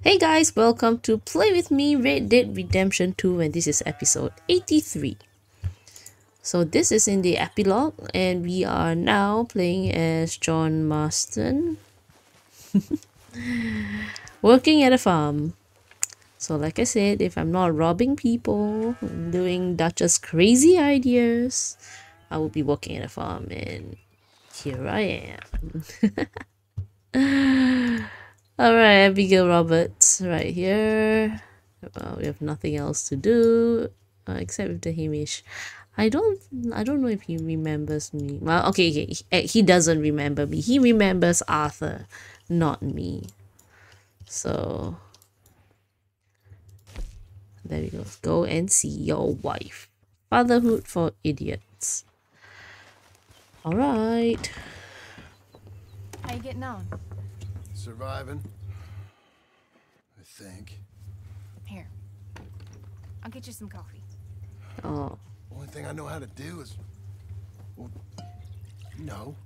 Hey guys, welcome to Play With Me Red Dead Redemption 2 and this is episode 83. So this is in the epilogue and we are now playing as John Marston. Working at a farm. So like I said, if I'm not robbing people, doing Dutch's crazy ideas, I will be working at a farm and here I am. Alright, Abigail Roberts right here. We have nothing else to do uh, except with the Hamish. I don't I don't know if he remembers me. Well, okay, okay, he, eh, he doesn't remember me. He remembers Arthur, not me. So there we go. Go and see your wife. Fatherhood for idiots. Alright. How you getting on? Surviving. I think. Here. I'll get you some coffee. Oh. Only thing I know how to do is. Well, you know,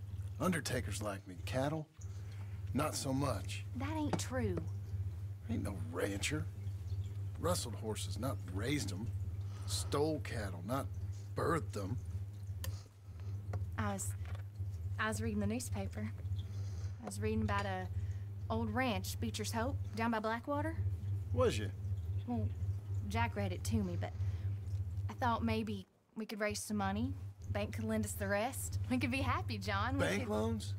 undertakers like me. Cattle, not so much. That ain't true. Ain't no rancher. Rustled horses, not raised them. Stole cattle, not birthed them. I was I was reading the newspaper. I was reading about a old ranch, Beecher's Hope, down by Blackwater. Was you? Well, Jack read it to me, but I thought maybe we could raise some money. Bank could lend us the rest. We could be happy, John. We Bank could... loans?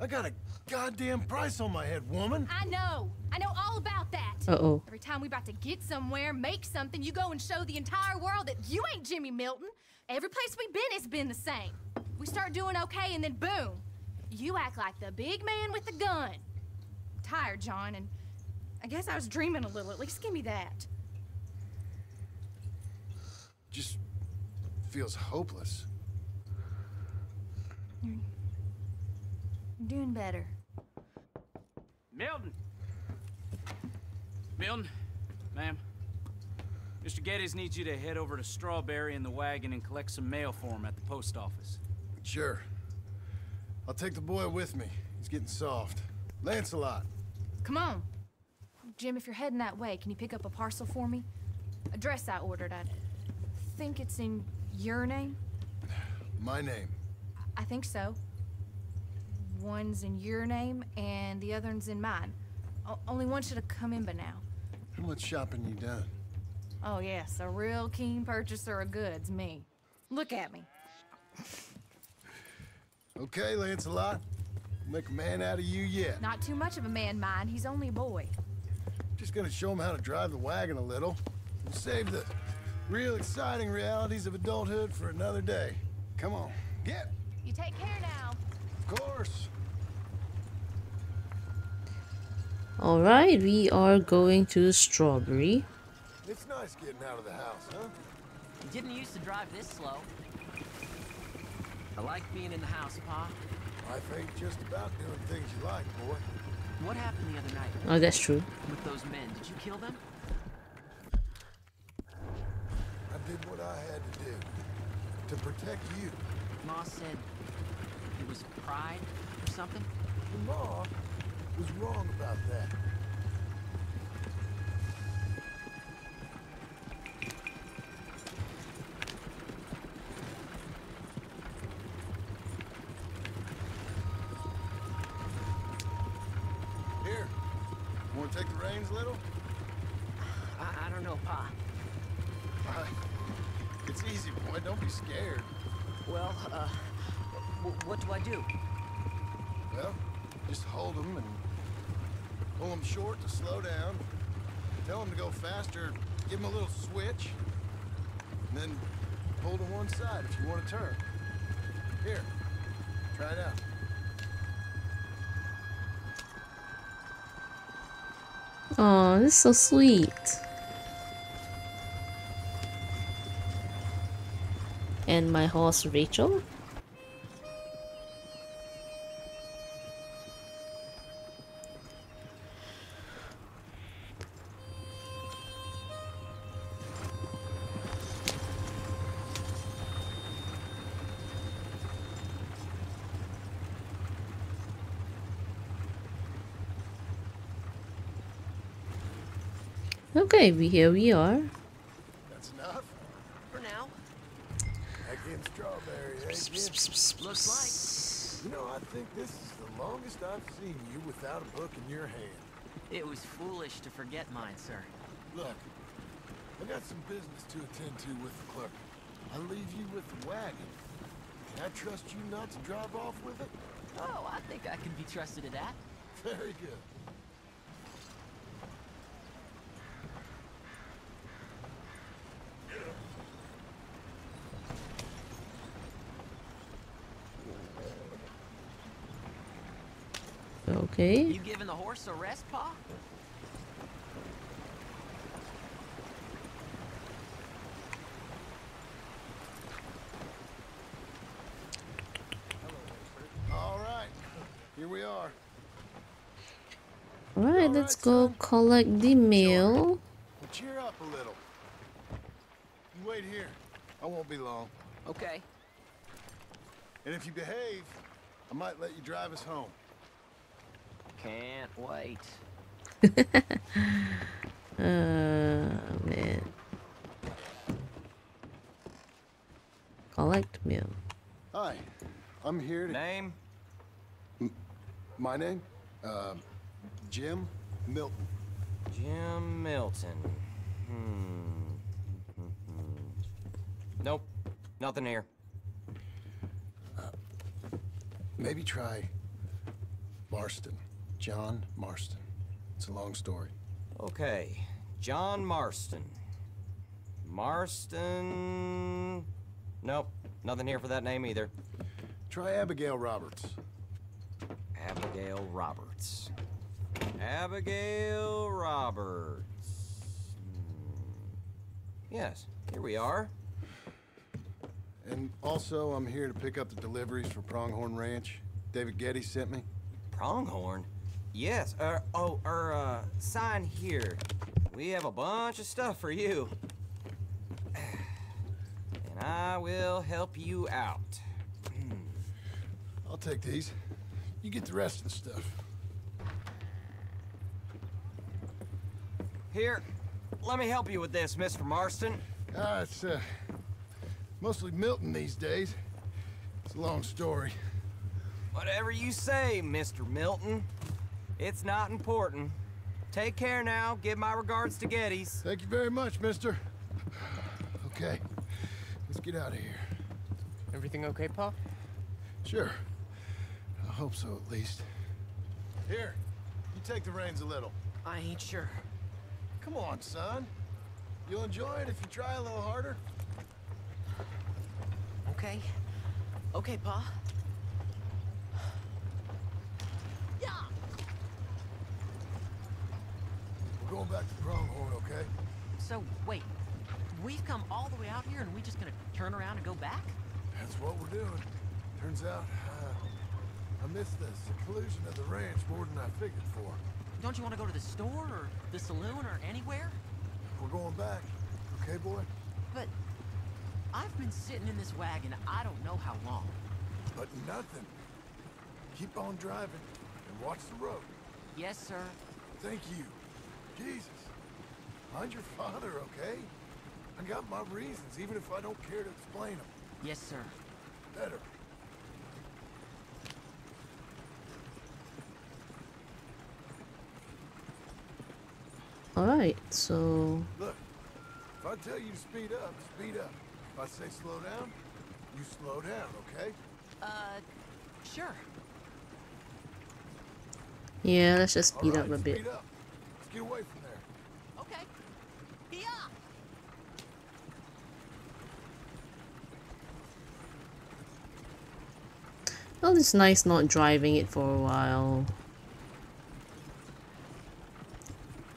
I got a goddamn price on my head, woman. I know. I know all about that. Uh-oh. Every time we about to get somewhere, make something, you go and show the entire world that you ain't Jimmy Milton. Every place we've been, it's been the same. We start doing okay, and then boom, you act like the big man with the gun. Tired, John, and I guess I was dreaming a little. At least give me that. Just feels hopeless. You're doing better. Milton! Milton, ma'am. Mr. Geddes needs you to head over to Strawberry in the wagon and collect some mail for him at the post office. Sure. I'll take the boy with me. He's getting soft. Lancelot. Come on. Jim, if you're heading that way, can you pick up a parcel for me? A dress I ordered. I think it's in your name. My name. I think so. One's in your name, and the other one's in mine. O only one should have come in by now. How much shopping you done? Oh, yes, a real keen purchaser of goods, me. Look at me. Okay, Lancelot. Make a man out of you yet. Not too much of a man, mine. He's only a boy. Just gonna show him how to drive the wagon a little. And save the real exciting realities of adulthood for another day. Come on, get. You take care now. Of course. Alright, we are going to Strawberry. It's nice getting out of the house, huh? Didn't used to drive this slow. I like being in the house, Pa. Life ain't just about doing things you like, boy. What happened the other night Oh, that's true. with those men? Did you kill them? I did what I had to do to protect you. Ma said it was pride or something. Ma was wrong about that. What do I do? Well, just hold them and pull them short to slow down. Tell them to go faster. Give them a little switch. And then pull to one side if you want to turn. Here, try it out. Oh, this is so sweet. And my horse Rachel. Okay, we here we are. That's enough. For now. Again, strawberry. Eh, Again. Looks like. You know, I think this is the longest I've seen you without a book in your hand. It was foolish to forget mine, sir. Look, I got some business to attend to with the clerk. I'll leave you with the wagon. Can I trust you not to drive off with it? Oh, I think I can be trusted to that. Very good. Okay. You giving the horse a rest, Pa? All right, here we are. Alright, let's go collect the mail. Well, cheer up a little. You wait here. I won't be long. Okay. And if you behave, I might let you drive us home. Can't wait. Uh, man. Collect mail. Hi, I'm here to... Name? My name? Uh, Jim Milton. Jim Milton. Hmm. Nope. Nothing here. Maybe try Marston. John Marston. It's a long story. Okay. John Marston. Marston. Nope. Nothing here for that name either. Try Abigail Roberts. Abigail Roberts. Abigail Roberts. Hmm. Yes, here we are. And also, I'm here to pick up the deliveries for Pronghorn Ranch. David Getty sent me. Pronghorn? Yes, uh, oh, er, uh, sign here. We have a bunch of stuff for you. And I will help you out. I'll take these. You get the rest of the stuff. Here, let me help you with this, Mr. Marston. Ah, it's, uh, mostly Milton these days. It's a long story. Whatever you say, Mr. Milton. It's not important. Take care now. Give my regards to Geddes. Thank you very much, mister. Okay, let's get out of here. Everything okay, Pa? Sure. I hope so, at least. Here, you take the reins a little. I ain't sure. Come on, son. You'll enjoy it if you try a little harder. Okay. Okay, Pa. Yeah. We're going back to Pronghorn, okay? So, wait. We've come all the way out here and we just gonna turn around and go back? That's what we're doing. Turns out, uh, I missed the seclusion of the ranch more than I figured for. Don't you want to go to the store or the saloon or anywhere? We're going back, okay, boy? But I've been sitting in this wagon I don't know how long. But nothing. Keep on driving and watch the road. Yes, sir. Thank you. Jesus. Mind your father, okay? I got my reasons, even if I don't care to explain them. Yes, sir. Better. Alright, so Look, if I tell you to speed up, speed up. If I say slow down, you slow down, okay? Uh, sure. yeah, let's just speed All up a bit. Speed up. Let's get away from there. Okay. Yeah. Well, it's nice not driving it for a while.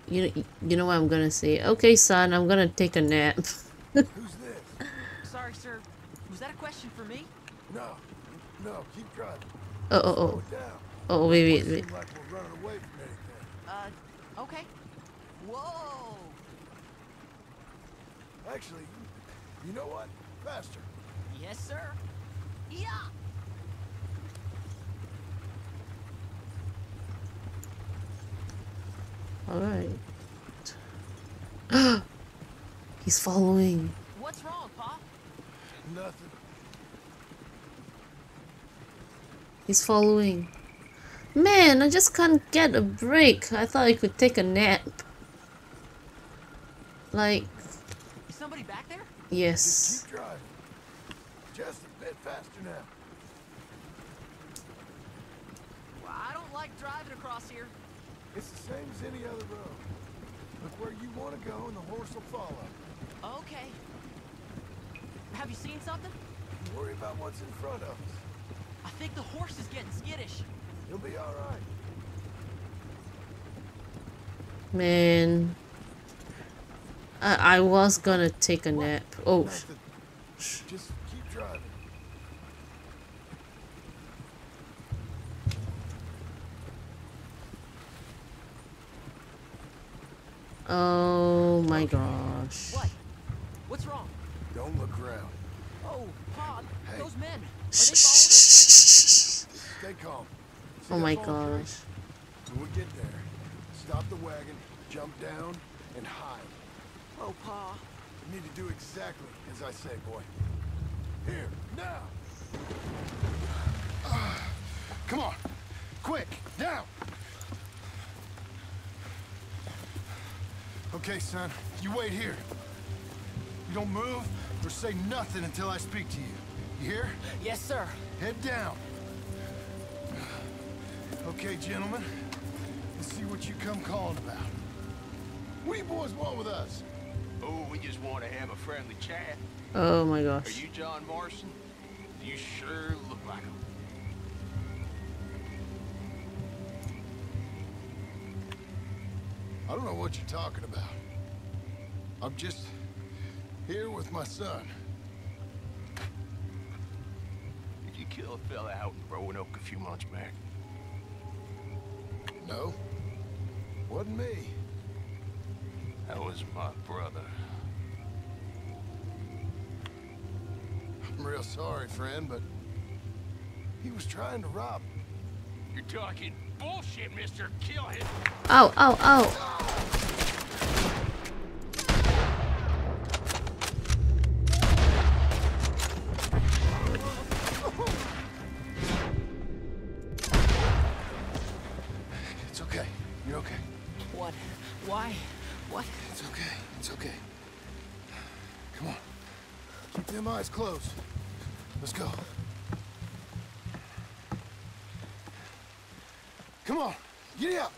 You you know what I'm gonna say? Okay, son, I'm gonna take a nap. Who's this? Sorry, sir. Was that a question for me? No, no, keep driving. oh oh, oh. Slow oh it down. oh wait wait Doesn't wait. seem like we're running away from anything. Uh, okay. Whoa! Actually, you know what? Faster. Yes, sir. Yeah. All right. He's following. What's wrong, Pa? Nothing. He's following. Man, I just can't get a break. I thought I could take a nap. Like, Is somebody back there? yes. Keep driving. Just a bit faster now. Well, I don't like driving across here. It's the same as any other road. Look where you want to go and the horse will follow. Okay. Have you seen something? Worry about what's in front of us. I think the horse is getting skittish. You'll be all right. Man. I, I was gonna take a nap. Oh. Just keep driving. oh my gosh. What? What's wrong? Don't look around. Oh, Pa, Hey. those men. Are they Shh, following shh, us? shh, shh, shh. Stay calm. See Oh my gosh. When we get there, stop the wagon, jump down, and hide. Oh, Pa. You need to do exactly as I say, boy. Here, now! Ah, come on! Quick, down! Okay, son, you wait here. You don't move or say nothing until I speak to you. You hear? Yes, sir. Head down. Okay, gentlemen. Let's see what you come calling about. What do you boys want with us? Oh, we just want to have a friendly chat. Oh my gosh. Are you John Marston? You sure look like him. I don't know what you're talking about. I'm just here with my son. Did you kill a fella out in Roanoke a few months back? No, wasn't me. That was my brother. I'm real sorry, friend, but he was trying to rob. You're talking bullshit, mister. Kill him. Oh, oh, ow. Eyes closed. Let's go. Come on. get up.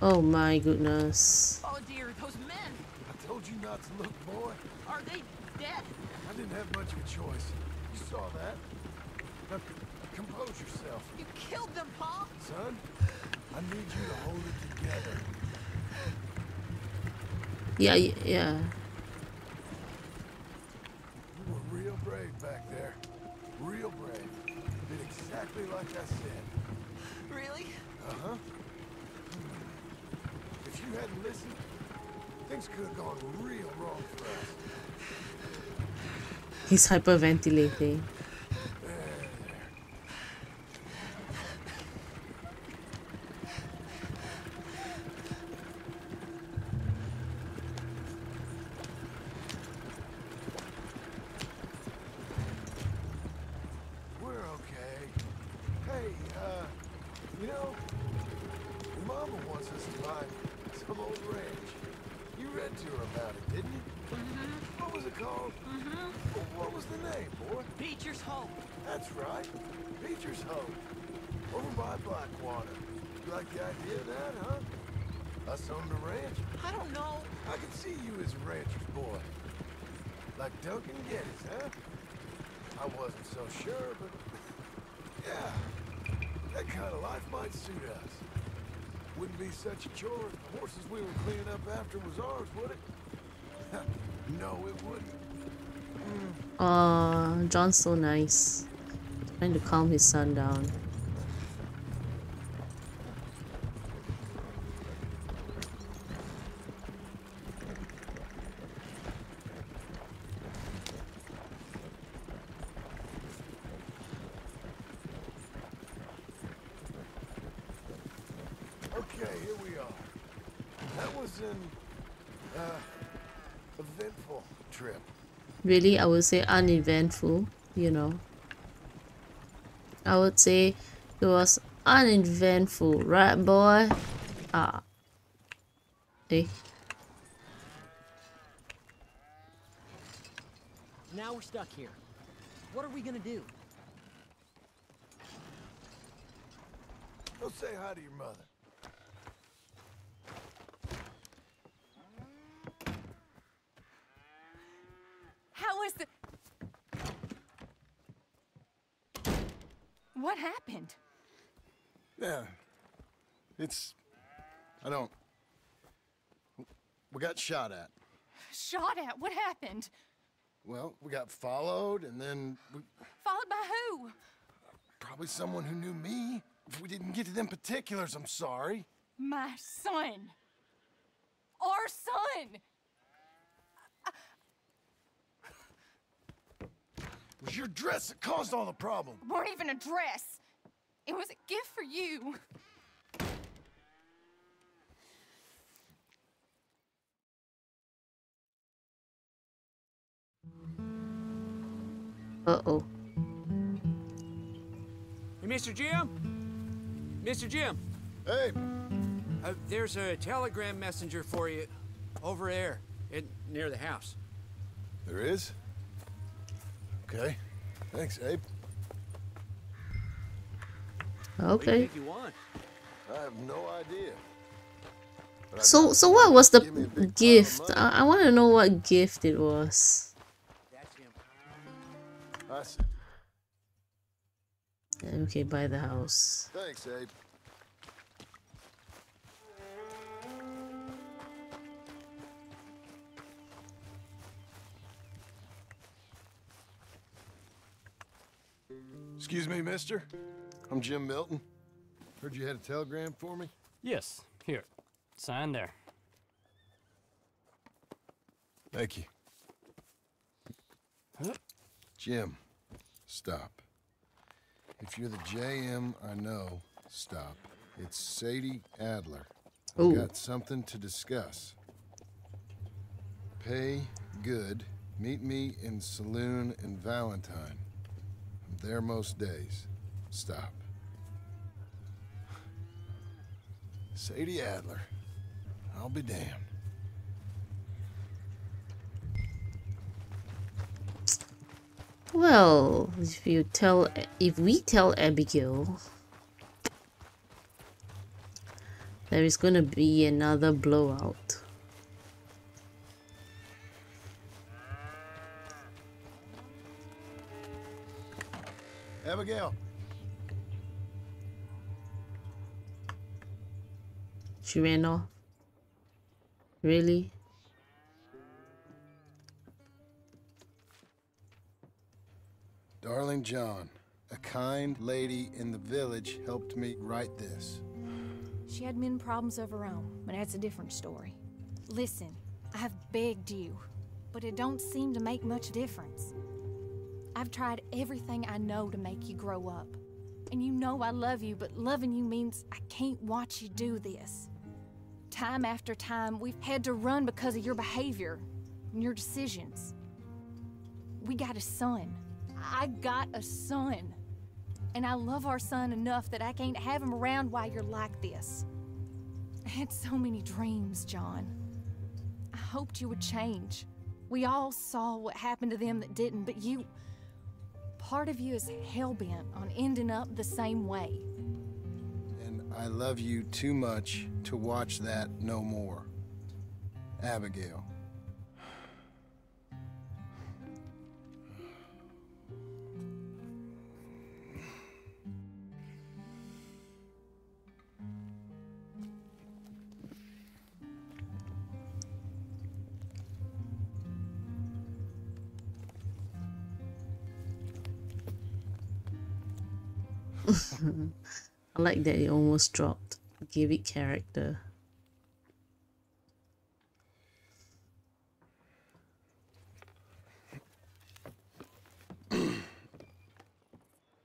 Oh my goodness. Oh, dear, those men. I told you not to look, boy. Are they dead? I didn't have much of a choice. You saw that. Now, compose yourself, You killed them, Paul! son. I need you to hold it together. Yeah, yeah. You were real brave back there. Real brave. Did exactly like I said. Really? Uh-huh. If you hadn't listened, things could have gone real wrong for us. He's hyperventilating. John's so nice. Trying to calm his son down. Okay, here we are. That was an uh, eventful trip. Really, I would say uneventful, you know. I would say it was uneventful, right, boy? Ah. Hey. Now we're stuck here. What are we gonna do? Go say hi to your mother. How was the... What happened? Yeah. It's. I don't. We got shot at. Shot at? What happened? Well, we got followed, and then we, Followed by who? probably someone who knew me. If we didn't get to them particulars, I'm sorry. My son. Our son. It was your dress that caused all the problem. weren't even a dress. It was a gift for you. Uh-oh. Hey, Mr. Jim? Mr. Jim, Hey, uh, there's a telegram messenger for you over there in, near the house. there is? Okay. Thanks, Abe. What do you Okay. think you want? I have no idea. So so what was the Give me a big pile of gift? I, I want to know what gift it was. That's him. I see. Okay, buy the house. Thanks, Abe. Excuse me, mister. I'm Jim Milton. Heard you had a telegram for me. Yes, here. Sign there. Thank you. Huh? Jim, stop. If you're the JM I know, stop. It's Sadie Adler. I've got something to discuss. Pay good. Meet me in saloon in Valentine. I'm there most days. Stop. Sadie Adler. I'll be damned. Well, if you tell if we tell Abigail there is gonna be another blowout. Abigail. She ran off. Really? Darling John, a kind lady in the village helped me write this. She had men problems of her own, but that's a different story. Listen, I've begged you, but it don't seem to make much difference. I've tried everything I know to make you grow up. And you know I love you, but loving you means I can't watch you do this. Time after time, we've had to run because of your behavior and your decisions. We got a son. I got a son. And I love our son enough that I can't have him around while you're like this. I had so many dreams, John. I hoped you would change. We all saw what happened to them that didn't, but you. Part of you is hell bent on ending up the same way. I love you too much to watch that no more. Abigail. I like that it almost dropped. Give it character.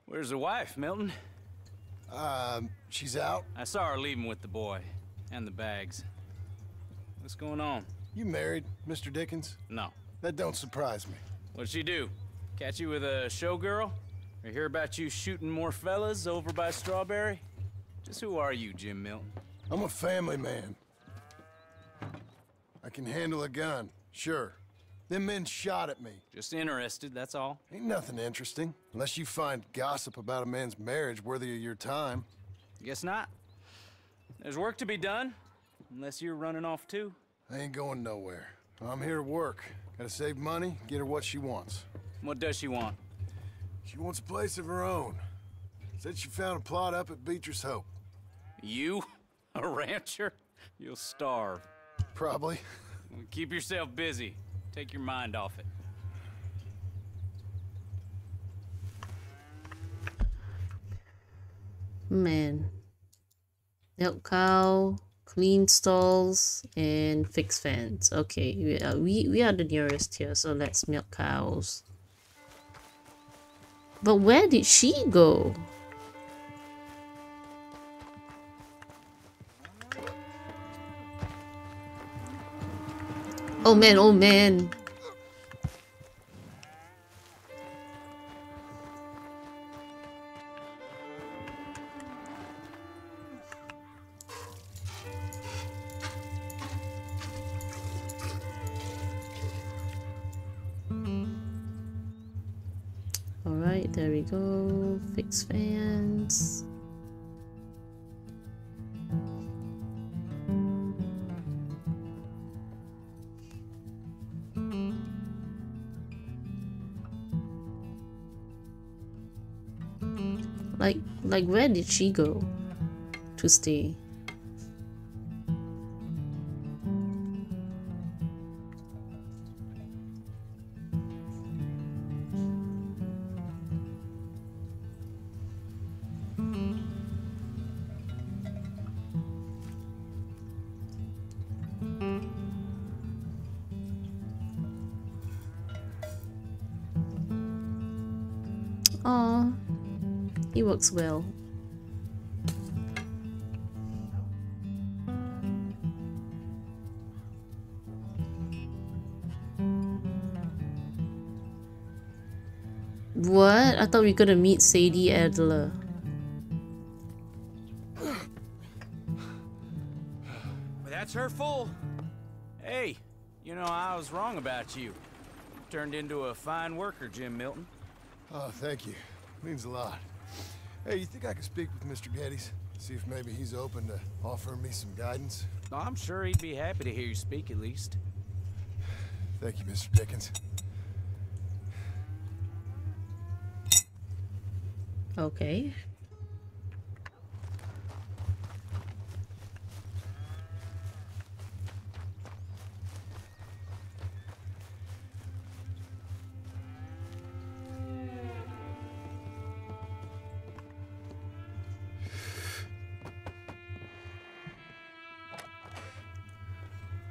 Where's the wife, Milton? Um, she's out. I saw her leaving with the boy. And the bags. What's going on? You married, Mr. Dickens? No. That don't surprise me. What'd she do? Catch you with a showgirl? Or hear about you shooting more fellas over by Strawberry? Just who are you, Jim Milton? I'm a family man. I can handle a gun, sure. Them men shot at me. Just interested, that's all. Ain't nothing interesting, unless you find gossip about a man's marriage worthy of your time. Guess not. There's work to be done, unless you're running off too. I ain't going nowhere. I'm here to work. Gotta save money, get her what she wants. What does she want? She wants a place of her own. Said she found a plot up at Beecher's Hope. You? A rancher? You'll starve. Probably. Keep yourself busy. Take your mind off it. Man. Milk cow, clean stalls, and fix fence. Okay, we are, we, we are the nearest here, so let's milk cows. But where did she go? Oh man, oh man. Alright, there we go. Fix fans. Like, like where did she go to stay? He works well. What? I thought we were gonna meet Sadie Adler. That's her full. Hey, you know, I was wrong about you. Turned into a fine worker, Jim Milton. Oh, thank you. Means a lot. Hey, you think I could speak with Mr. Geddes? See if maybe he's open to offering me some guidance? I'm sure he'd be happy to hear you speak at least. Thank you, Mr. Dickens. Okay.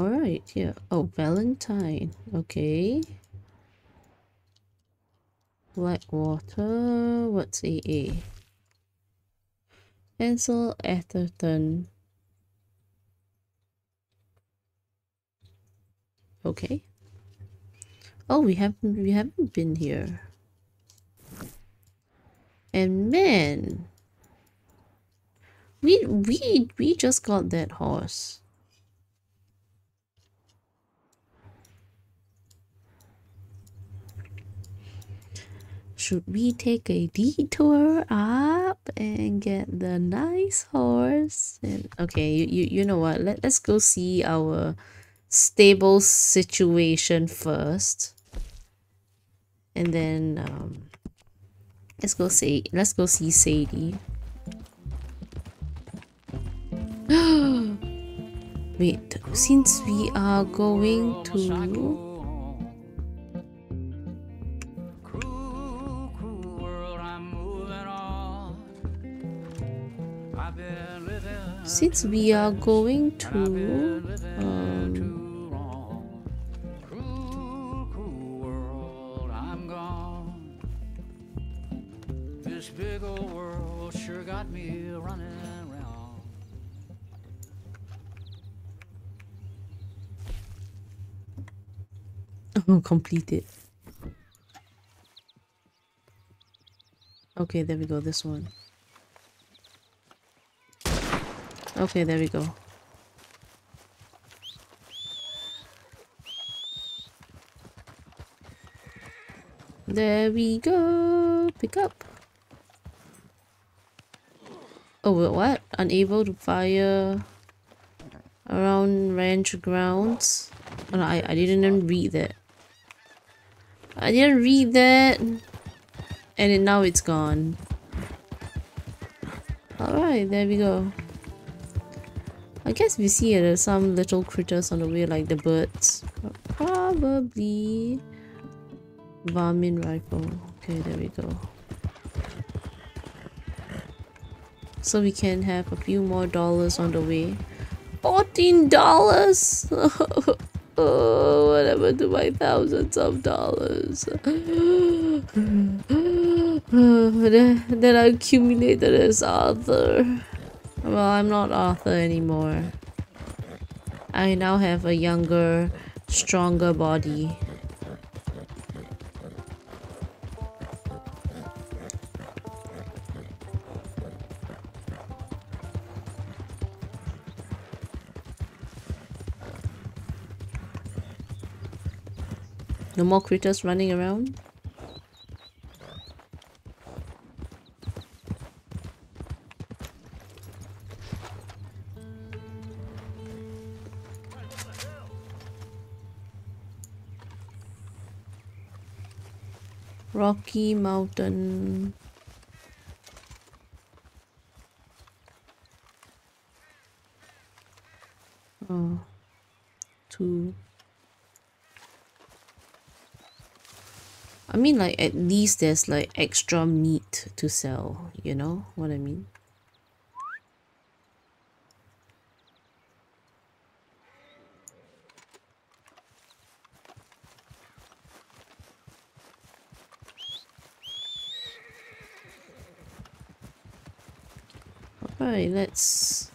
Alright, yeah. Oh, Valentine. Okay. Blackwater. What's AA? Ansel Atherton. Okay. Oh, we haven't we haven't been here. And man, we we we just got that horse. Should we take a detour up and get the nice horse? And okay you, you, you know what? Let, let's go see our stable situation first. And then um let's go say let's go see sadie. Wait since we are going to since we are going to um, This big old world sure got me running around. complete it okay there we go this one Okay, there we go. There we go. Pick up. Oh, wait, what? Unable to fire around ranch grounds? Oh, no, I, I didn't even read that. I didn't read that. And it, now it's gone. Alright, there we go. I guess we see uh, some little critters on the way like the birds. Probably Varmint rifle. Okay, there we go. So we can have a few more dollars on the way. Fourteen dollars! oh, whatever to my thousands of dollars. then, then I accumulated as Arthur. Well, I'm not Arthur anymore. I now have a younger, stronger body. No more critters running around? Rocky Mountain. Oh, two. I mean like at least there's like extra meat to sell, you know what I mean? Alright, let's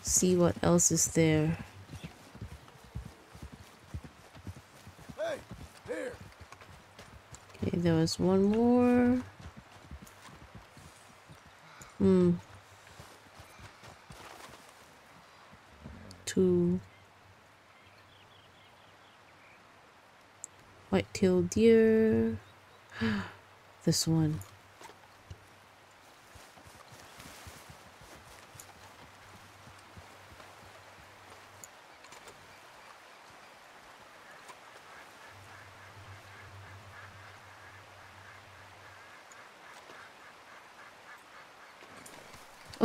see what else is there. Okay, there was one more. Hmm. Two. White-tailed deer. this one.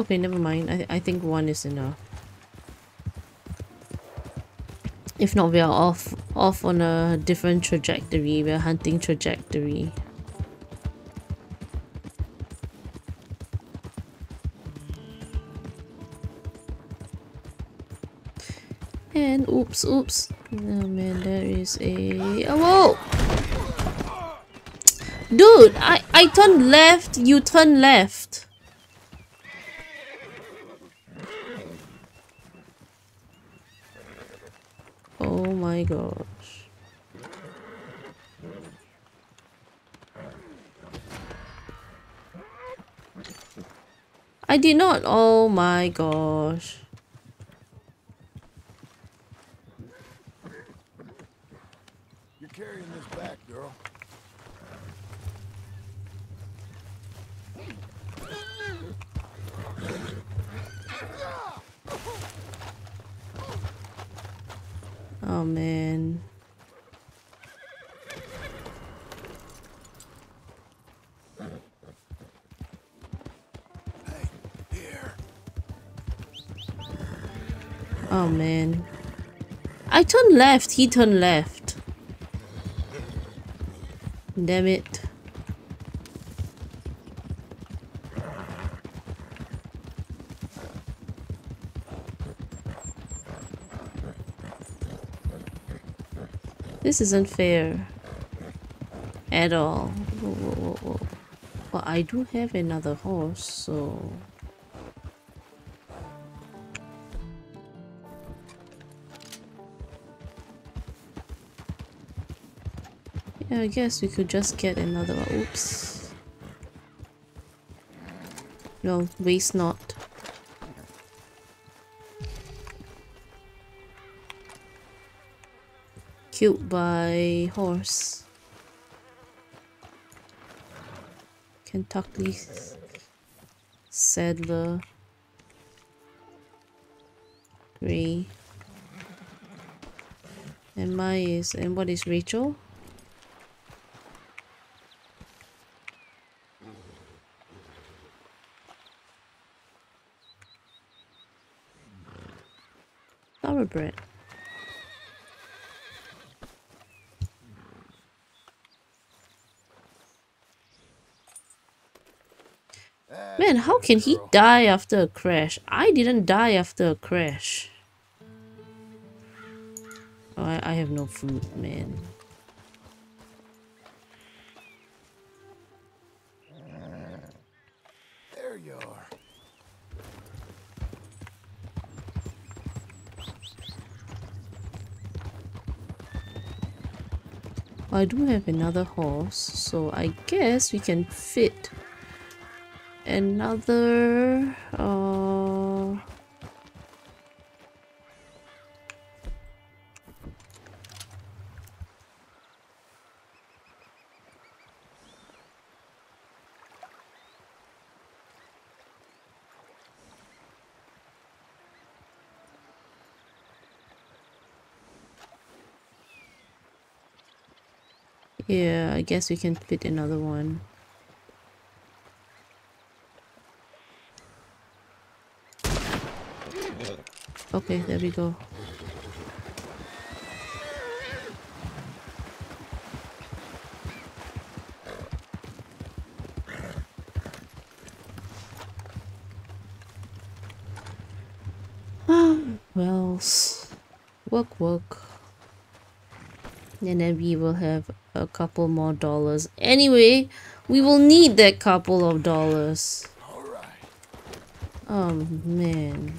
Okay, never mind. I, I think one is enough. If not, we are off off on a different trajectory. We are hunting trajectory. And oops, oops. Oh man, there is a oh, whoa! Dude, I I turned left. You turn left. Oh my gosh. I did not. Oh my gosh. Oh man. I turned left, he turned left. Damn it. This isn't fair. At all. Whoa, whoa, whoa, I do have another horse, so... Yeah, I guess we could just get another one. Oops. No, waste not. Killed by horse. Kentucky Saddler. Gray. And my is and what is Rachel? Thoroughbred. Man, how can he die after a crash? I didn't die after a crash. Oh, I, I have no food, man. I do have another horse, so I guess we can fit another uh I guess we can fit another one. Okay, there we go. Um, well, work, work. And then we will have a couple more dollars. Anyway, we will need that couple of dollars. Oh man.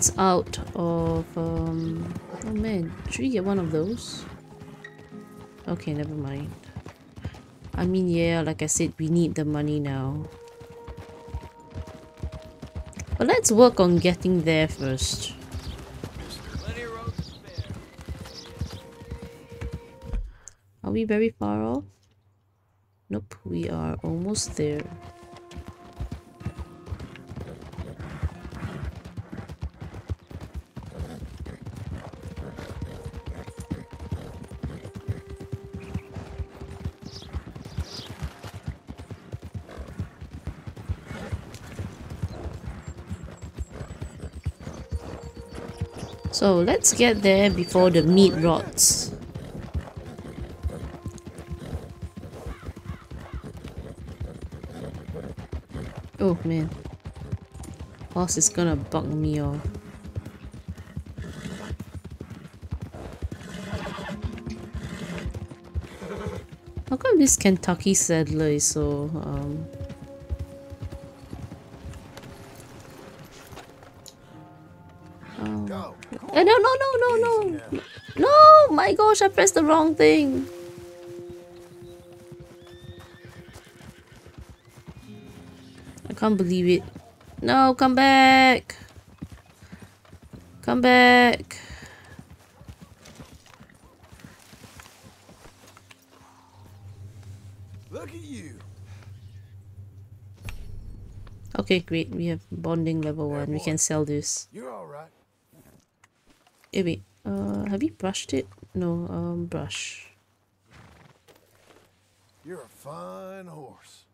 It's out of, um... Oh man, should we get one of those? Okay, never mind. I mean, yeah, like I said, we need the money now. But let's work on getting there first. Are we very far off? Nope, we are almost there. So let's get there before the meat rots. Oh man. Boss is gonna bug me off. How come this Kentucky Saddler is so um gosh, I pressed the wrong thing. I can't believe it. No, come back. Come back. Look at you. Okay, great. We have bonding level 1. We can sell this. You're all right. Eh, wait. Uh, have you brushed it? No, um, brush. You're a fine horse.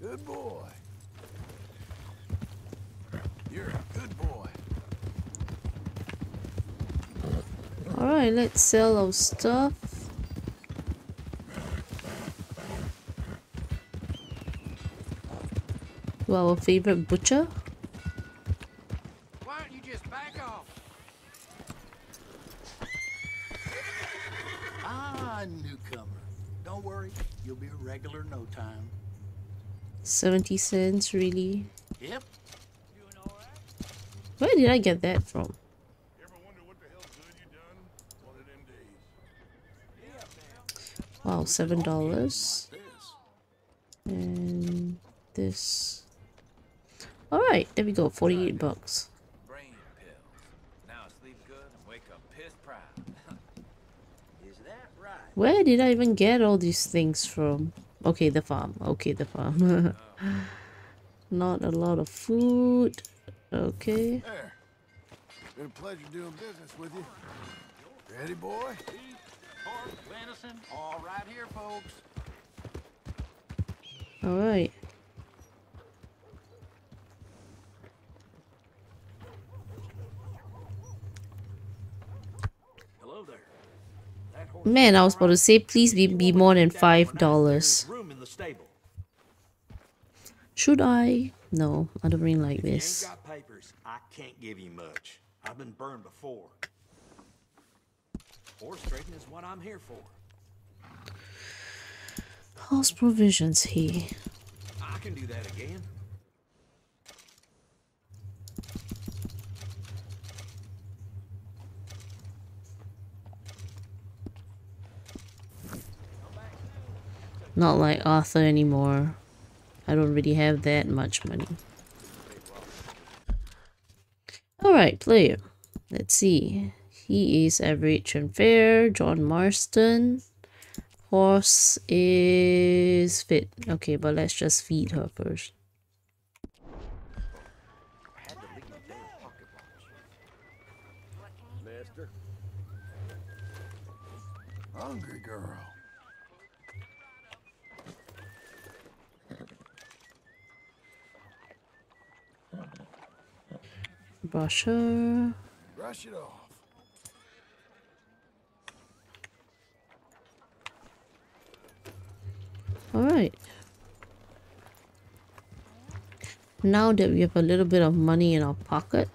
Good boy. You're a good boy. Alright, let's sell our stuff. To our favorite butcher. Why don't you just back off? Ah, newcomer. Don't worry, you'll be a regular no time. 70 cents, really? Yep. Where did I get that from? Wow, seven dollars. And this. Alright, there we go, 48 bucks. Brain pills. Now sleep good and wake up pissed proud. Is that right? Where did I even get all these things from? Okay, the farm. Okay, the farm. Not a lot of food. Okay. There. Been a pleasure doing business with you. Ready, boy? Venison, all right here, folks. Alright. Hello there. That horse Man, I was about to say, please be, be more than five dollars. room in the stable. Should I? No, I don't really like If you ain't this. got papers, I can't give you much. I've been burned before. Horse trading is what I'm here for. House provisions here. I can do that again. Not like Arthur anymore. I don't really have that much money. Alright, player. Let's see. He is average and fair. John Marston. Horse is fit. Okay, but let's just feed her first. Brush. Brush it off. Alright. Now that we have a little bit of money in our pocket,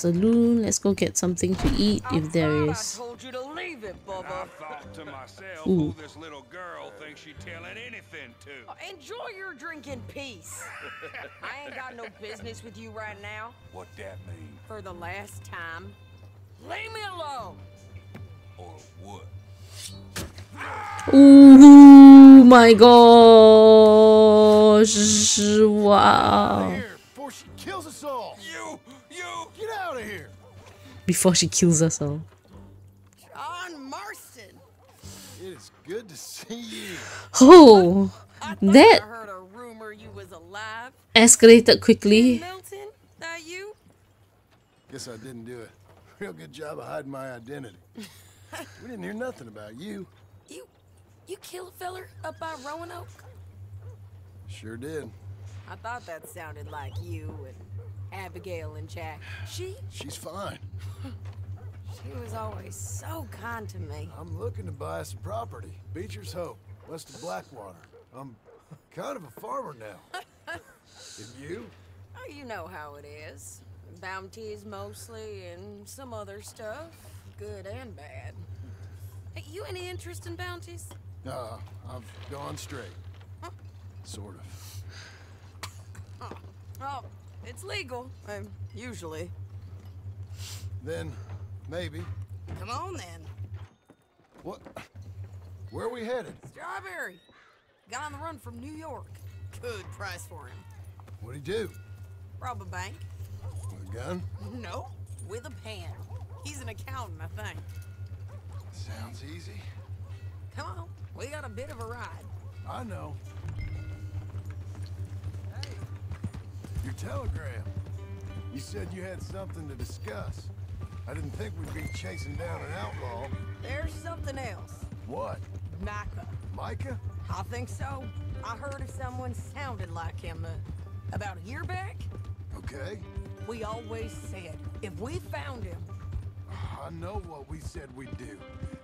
saloon, let's go get something to eat if there is. told you to leave it, Bubba. I thought to myself Ooh. who this little girl thinks she telling anything to. Oh, enjoy your drink in peace. I ain't got no business with you right now. What that mean? For the last time, leave me alone. Or what? Ooh my gosh! Wow. Here, before she kills us all. You, you. Get out of here. Before she kills us all. John Marston. It is good to see you. Oh, that I heard a rumor you was alive. escalated quickly. Milton, that you? Guess I didn't do it. real good job of hiding my identity. we didn't hear nothing about you. You, you killed a feller up by Roanoke? Sure did. I thought that sounded like you and Abigail and Jack. She, She's fine. she was always so kind to me. I'm looking to buy some property. Beecher's Hope, west of Blackwater. I'm kind of a farmer now. and you? Oh, you know how it is. Bounties mostly, and some other stuff, good and bad. Hey, you any interest in bounties? Uh, I've gone straight. Sort of. Oh, it's legal, um, usually. Then, maybe. Come on then. What? Where are we headed? Strawberry. Got on the run from New York. Good price for him. What'd he do? Rob a bank? With a gun? No, with a pen. He's an accountant, I think. Sounds easy. Come on, we got a bit of a ride. I know. Hey, your telegram. You said you had something to discuss. I didn't think we'd be chasing down an outlaw. There's something else. What? Micah. Micah? I think so. I heard of someone sounded like him uh, about a year back. Okay. We always said if we found him, I know what we said we'd do.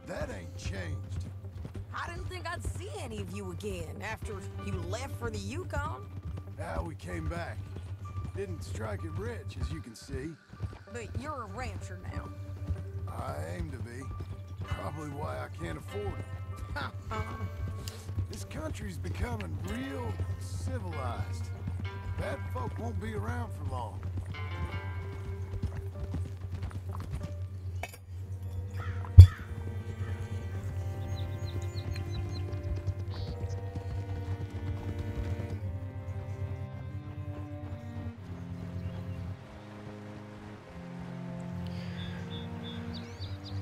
That ain't changed. I didn't think I'd see any of you again after you left for the Yukon. Now we came back. Didn't strike it rich, as you can see. But you're a rancher now. I aim to be. Probably why I can't afford it. This country's becoming real civilized. Bad folk won't be around for long.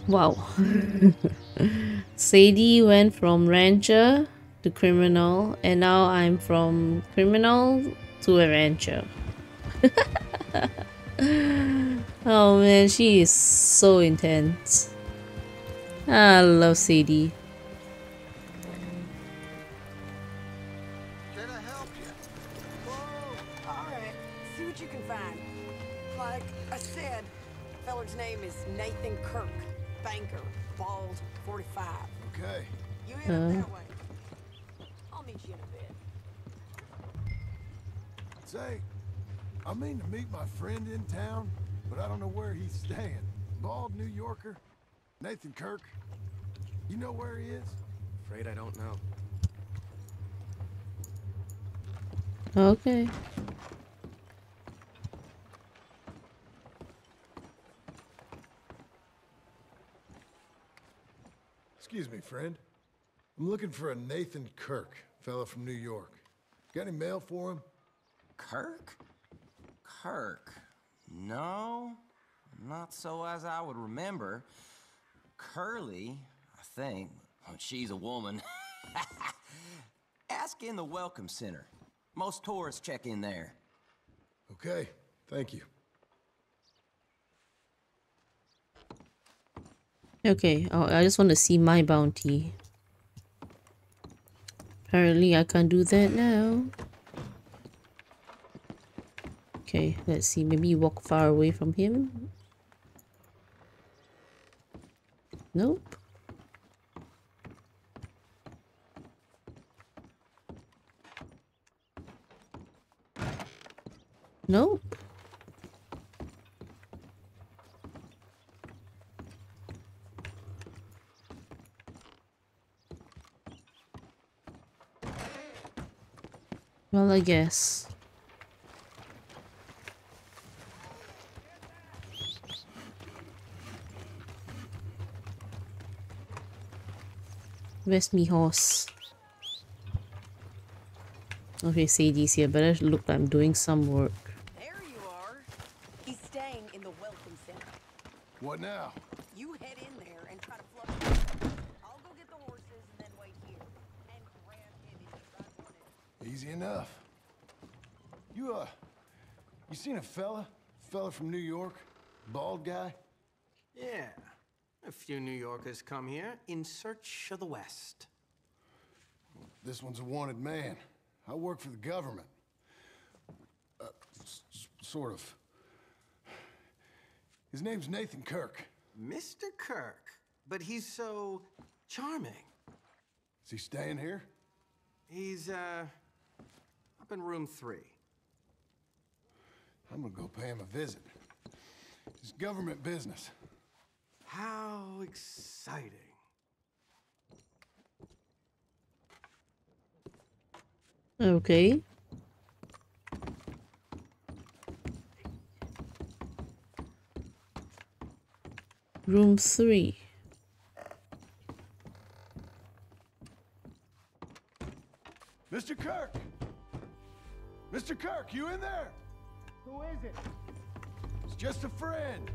Wow. Sadie went from rancher to criminal, and now I'm from criminal to a rancher. oh man, she is so intense. I love Sadie. Bald New Yorker? Nathan Kirk? You know where he is? Afraid I don't know. Okay. Excuse me, friend. I'm looking for a Nathan Kirk, fella from New York. Got any mail for him? Kirk? Kirk? No, not so as I would remember. Curly, I think. Well, she's a woman. Ask in the Welcome Center. Most tourists check in there. Okay, thank you. Okay, oh, I just want to see my bounty. Apparently I can't do that now. Okay, let's see. Maybe walk far away from him. Nope. Nope. Well, I guess. Where's me horse? Okay, Sadie's here. Better look like I'm doing some work. There you are. He's staying in the Welcome Center. What now? You head in there and try to flush. I'll go get the horses and then wait here. And grab him if you want it. Easy enough. You, uh, you seen a fella? Fella from New York? Bald guy? Yeah. A few New Yorkers come here in search of the West. This one's a wanted man. I work for the government. Uh, sort of. His name's Nathan Kirk. Mr. Kirk, but he's so charming. Is he staying here? He's, uh, up in room three. I'm gonna go pay him a visit. It's government business. How exciting. Okay. Room 3. Mr. Kirk! Mr. Kirk, you in there? Who is it? It's just a friend.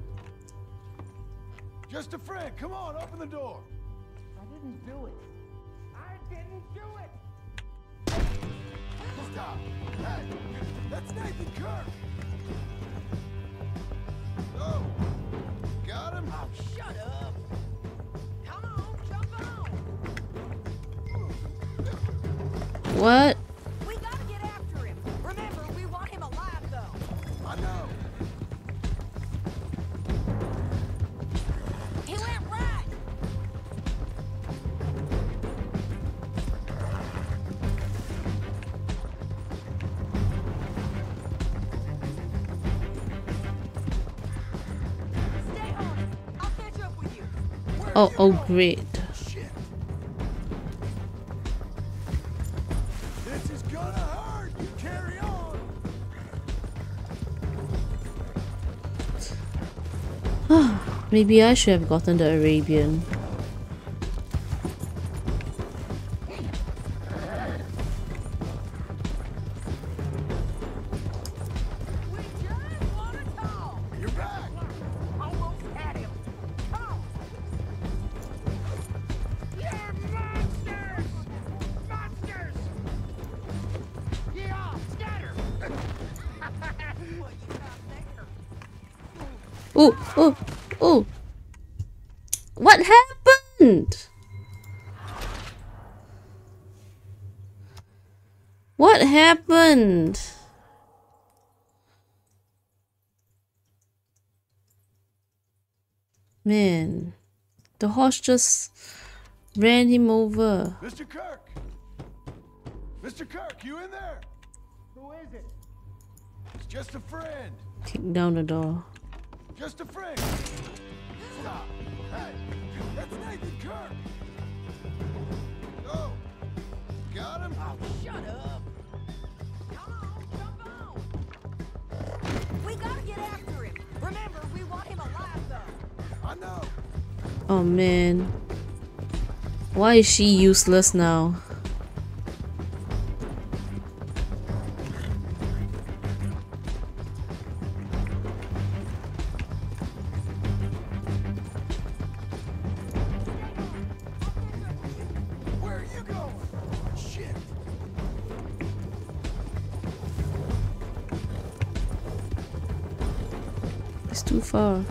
Just a friend. Come on, open the door. I didn't do it. I didn't do it. Stop! Hey, that's Nathan Kirk. Oh, got him. Oh, shut up. Come on, jump on. What? Oh, oh, great. This is gonna hurt. You carry on. Ah, maybe I should have gotten the Arabian. Horse just ran him over. Mr. Kirk. Mr. Kirk, you in there? Who is it? It's just a friend. Kick down the door. Just a friend. Stop. Hey, that's Nathan Kirk. Oh, got him. Oh, shut up. Come on, jump on. We gotta get after him. Remember, we want him alive, though. I know. Oh man. Why is she useless now? It's too far.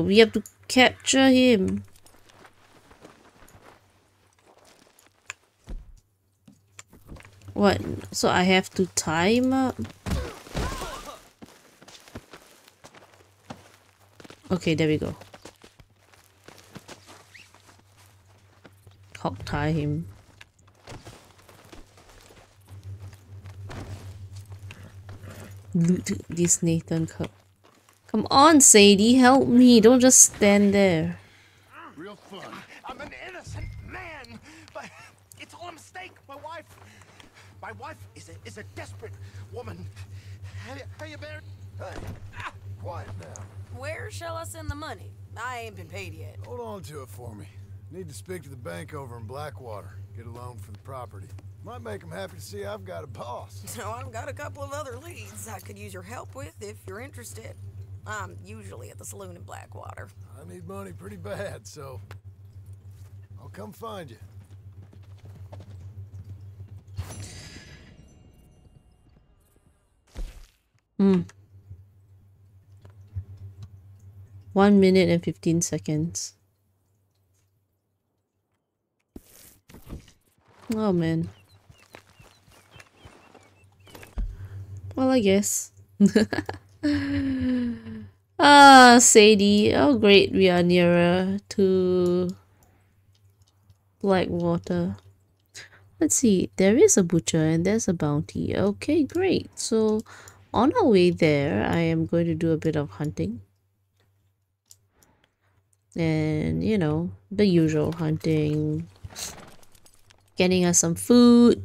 We have to capture him. What? So I have to him up? Okay, there we go. Hog tie him. Loot this Nathan Kirk. Come on, Sadie, help me. Don't just stand there. real fun. I'm an innocent man, but it's all a mistake. My wife, my wife is a is a desperate woman. Hey, hey, bear. Hey, ah, quiet now. Where shall I send the money? I ain't been paid yet. Hold on to it for me. Need to speak to the bank over in Blackwater. Get a loan for the property. Might make them happy to see I've got a boss. So I've got a couple of other leads I could use your help with if you're interested. I'm usually at the saloon in Blackwater. I need money pretty bad, so I'll come find you. Hmm. One minute and 15 seconds. Oh man. Well, I guess. ah, Sadie. Oh, great. We are nearer to Blackwater. Let's see. There is a butcher and there's a bounty. Okay, great. So, on our way there, I am going to do a bit of hunting. And, you know, the usual hunting. Getting us some food.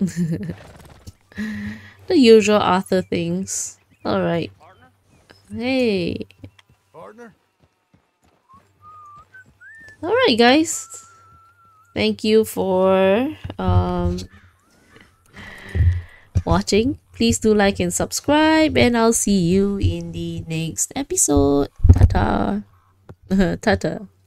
the usual Arthur things. Alright. Hey. Partner? Alright, guys. Thank you for um, watching. Please do like and subscribe, and I'll see you in the next episode. Tata. ta. Ta ta.